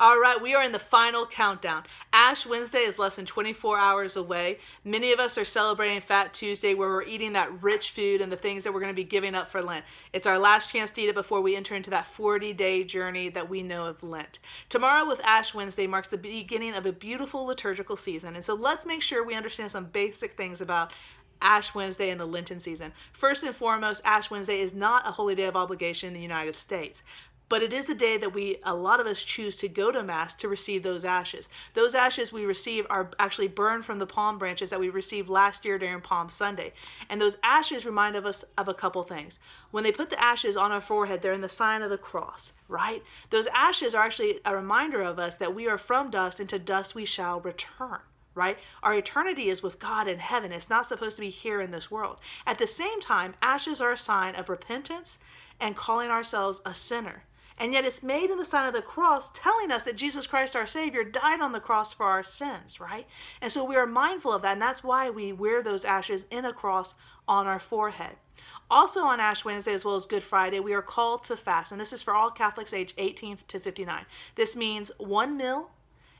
All right, we are in the final countdown. Ash Wednesday is less than 24 hours away. Many of us are celebrating Fat Tuesday where we're eating that rich food and the things that we're going to be giving up for Lent. It's our last chance to eat it before we enter into that 40 day journey that we know of Lent. Tomorrow, with Ash Wednesday, marks the beginning of a beautiful liturgical season. And so let's make sure we understand some basic things about Ash Wednesday and the Lenten season. First and foremost, Ash Wednesday is not a holy day of obligation in the United States but it is a day that we a lot of us choose to go to mass to receive those ashes those ashes we receive are actually burned from the palm branches that we received last year during palm sunday and those ashes remind of us of a couple things when they put the ashes on our forehead they're in the sign of the cross right those ashes are actually a reminder of us that we are from dust and to dust we shall return right? Our eternity is with God in heaven. It's not supposed to be here in this world. At the same time, ashes are a sign of repentance and calling ourselves a sinner. And yet it's made in the sign of the cross, telling us that Jesus Christ, our Savior, died on the cross for our sins, right? And so we are mindful of that. And that's why we wear those ashes in a cross on our forehead. Also on Ash Wednesday, as well as Good Friday, we are called to fast. And this is for all Catholics age 18 to 59. This means one meal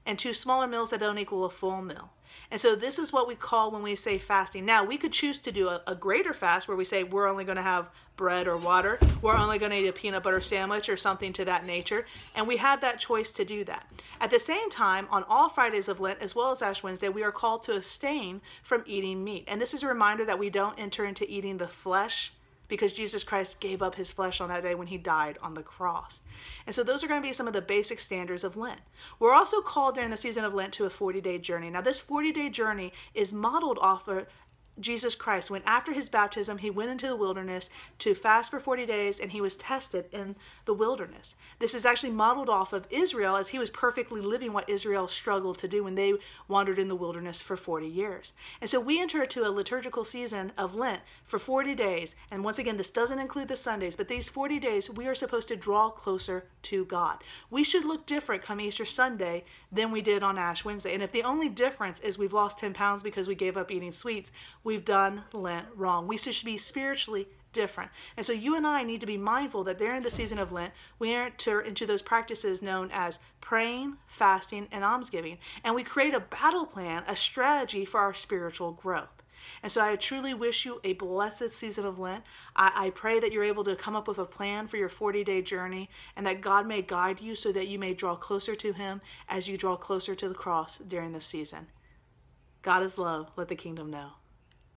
and two smaller meals that don't equal a full meal. And so this is what we call when we say fasting. Now, we could choose to do a, a greater fast where we say we're only going to have bread or water. We're only going to eat a peanut butter sandwich or something to that nature. And we have that choice to do that. At the same time, on all Fridays of Lent, as well as Ash Wednesday, we are called to abstain from eating meat. And this is a reminder that we don't enter into eating the flesh because Jesus Christ gave up his flesh on that day when he died on the cross. And so those are going to be some of the basic standards of Lent. We're also called during the season of Lent to a 40 day journey. Now, this 40 day journey is modeled off of Jesus Christ, when after his baptism, he went into the wilderness to fast for 40 days and he was tested in the wilderness. This is actually modeled off of Israel as he was perfectly living what Israel struggled to do when they wandered in the wilderness for 40 years. And so we enter into a liturgical season of Lent for 40 days. And once again, this doesn't include the Sundays, but these 40 days, we are supposed to draw closer to God. We should look different come Easter Sunday than we did on Ash Wednesday. And if the only difference is we've lost 10 pounds because we gave up eating sweets, we've done Lent wrong. We should be spiritually different. And so you and I need to be mindful that during the season of Lent, we enter into those practices known as praying, fasting, and almsgiving. And we create a battle plan, a strategy for our spiritual growth. And so I truly wish you a blessed season of Lent. I, I pray that you're able to come up with a plan for your 40 day journey and that God may guide you so that you may draw closer to Him as you draw closer to the cross during this season. God is love. Let the kingdom know.